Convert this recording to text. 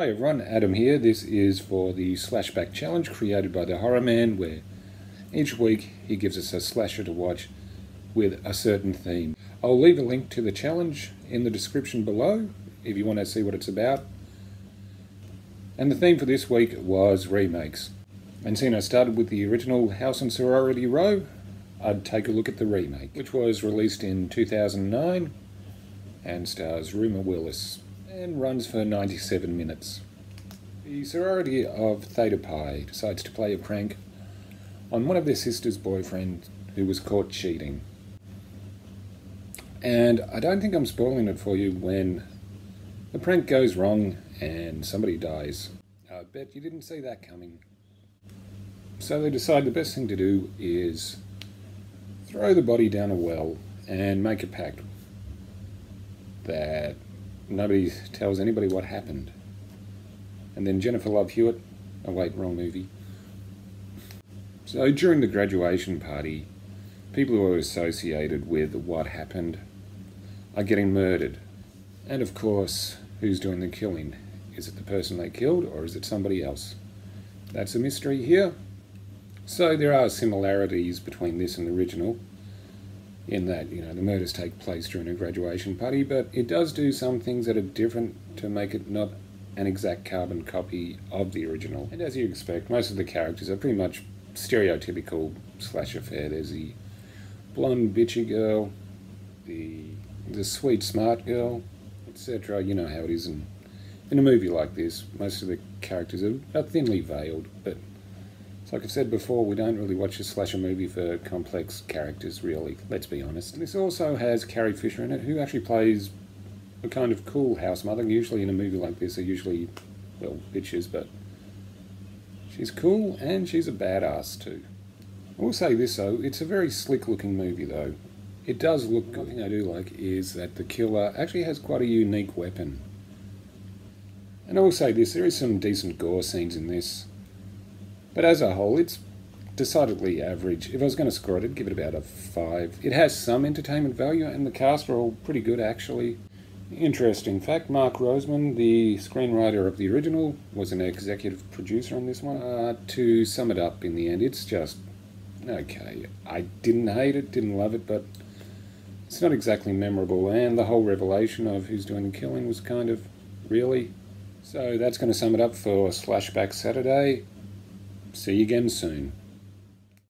Hi everyone, Adam here. This is for the Slashback Challenge created by the Horror Man, where each week he gives us a slasher to watch with a certain theme. I'll leave a link to the challenge in the description below if you want to see what it's about. And the theme for this week was remakes. And seeing I started with the original House on Sorority Row, I'd take a look at the remake, which was released in 2009 and stars Rumer Willis and runs for 97 minutes. The sorority of Theta Pi decides to play a prank on one of their sister's boyfriend who was caught cheating. And I don't think I'm spoiling it for you when the prank goes wrong and somebody dies. I bet you didn't see that coming. So they decide the best thing to do is throw the body down a well and make a pact that nobody tells anybody what happened. And then Jennifer Love Hewitt, oh wait, wrong movie. So during the graduation party, people who are associated with what happened are getting murdered. And of course, who's doing the killing? Is it the person they killed or is it somebody else? That's a mystery here. So there are similarities between this and the original in that you know the murders take place during a graduation party, but it does do some things that are different to make it not an exact carbon copy of the original. And as you expect, most of the characters are pretty much stereotypical slasher fare. There's the blonde bitchy girl, the the sweet smart girl, etc. You know how it is in in a movie like this. Most of the characters are, are thinly veiled, but so like I've said before, we don't really watch a slasher movie for complex characters, really, let's be honest. This also has Carrie Fisher in it, who actually plays a kind of cool house mother. Usually in a movie like this, they're usually, well, bitches, but she's cool and she's a badass too. I will say this though, it's a very slick looking movie though. It does look, one thing I do like is that the killer actually has quite a unique weapon. And I will say this, there is some decent gore scenes in this. But as a whole, it's decidedly average. If I was going to score it, I'd give it about a 5. It has some entertainment value, and the cast are all pretty good, actually. Interesting fact Mark Rosman, the screenwriter of the original, was an executive producer on this one. Uh, to sum it up in the end, it's just okay. I didn't hate it, didn't love it, but it's not exactly memorable, and the whole revelation of who's doing the killing was kind of really. So that's going to sum it up for Slashback Saturday. See you again soon.